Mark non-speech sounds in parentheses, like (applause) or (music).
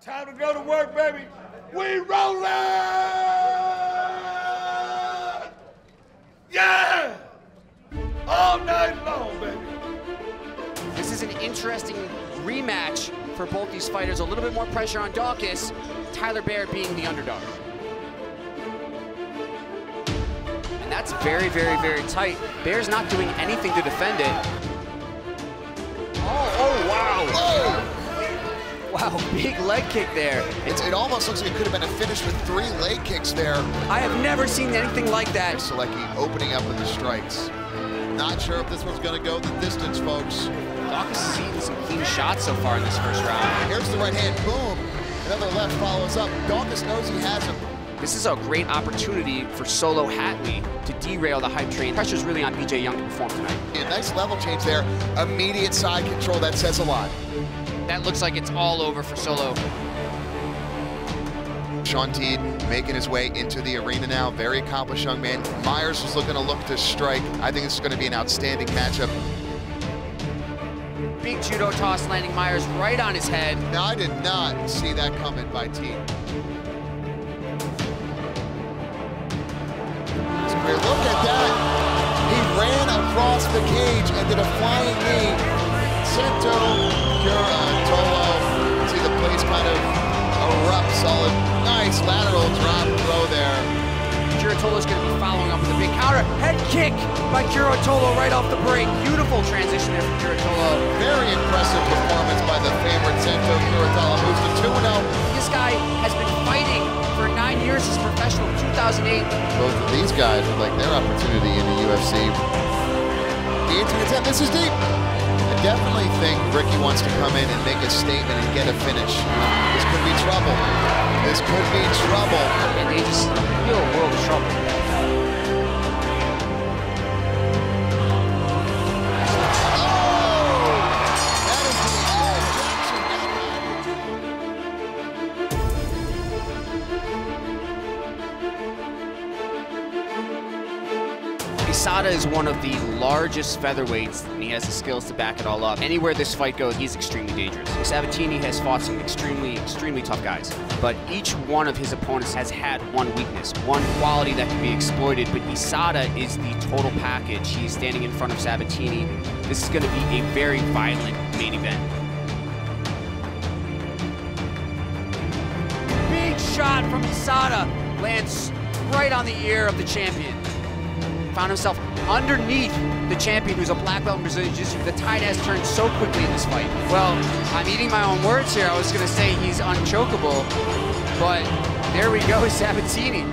Time to go to work, baby. We rolling! Yeah! All night long, baby. This is an interesting rematch for both these fighters. A little bit more pressure on Daukaus, Tyler Baird being the underdog. And that's very, very, very tight. Bear's not doing anything to defend it. Wow, (laughs) big leg kick there. It's, it almost looks like it could have been a finish with three leg kicks there. I have never seen anything like that. Selecki opening up with the strikes. Not sure if this one's going to go the distance, folks. Daukaus has eaten some clean shots so far in this first round. Here's the right hand, boom. Another left follows up. Daukaus knows he has him. This is a great opportunity for Solo Hatley to derail the hype train. Pressure's really on BJ Young to perform tonight. A nice level change there. Immediate side control, that says a lot. That looks like it's all over for Solo. Shaun Teed making his way into the arena now. Very accomplished young man. Myers was looking to look to strike. I think this is going to be an outstanding matchup. Big judo toss landing Myers right on his head. Now, I did not see that coming by Teed. Look at that. He ran across the cage and did a flying knee. Solid, nice lateral drop throw there. Curatolo's going to be following up with a big counter. Head kick by Curatolo right off the break. Beautiful transition there from Curatolo. Very impressive performance by the favorite Santo Curatolo, moves to 2-0. This guy has been fighting for nine years as a professional 2008. Both of these guys would like their opportunity in the UFC. The 18 attempt, this is deep. Definitely think Ricky wants to come in and make a statement and get a finish. This could be trouble. This could be trouble. And feel a world trouble. Quesada is one of the largest featherweights, and he has the skills to back it all up. Anywhere this fight goes, he's extremely dangerous. Sabatini has fought some extremely, extremely tough guys, but each one of his opponents has had one weakness, one quality that can be exploited, but Quesada is the total package. He's standing in front of Sabatini. This is going to be a very violent main event. Big shot from Quesada lands right on the ear of the champion found himself underneath the champion who's a black belt in Brazilian Jiu-Jitsu. The tide has turned so quickly in this fight. Well, I'm eating my own words here. I was going to say he's unchokable, but there we go, (laughs) Sabatini.